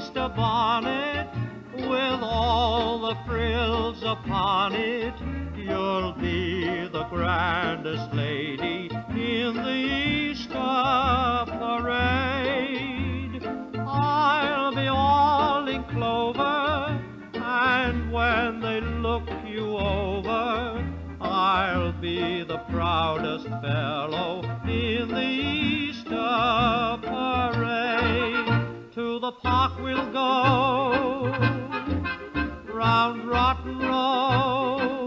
Easter bonnet with all the frills upon it. You'll be the grandest lady in the Easter parade. I'll be all in clover, and when they look you over, I'll be the proudest fellow in the Easter the park we'll go, round Rotten Row.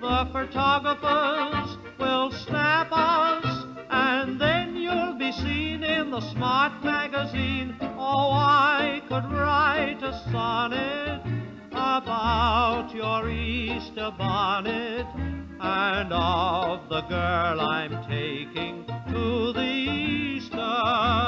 The photographers will snap us, and then you'll be seen in the Smart magazine. Oh, I could write a sonnet about your Easter bonnet and of the girl I'm taking to the Easter.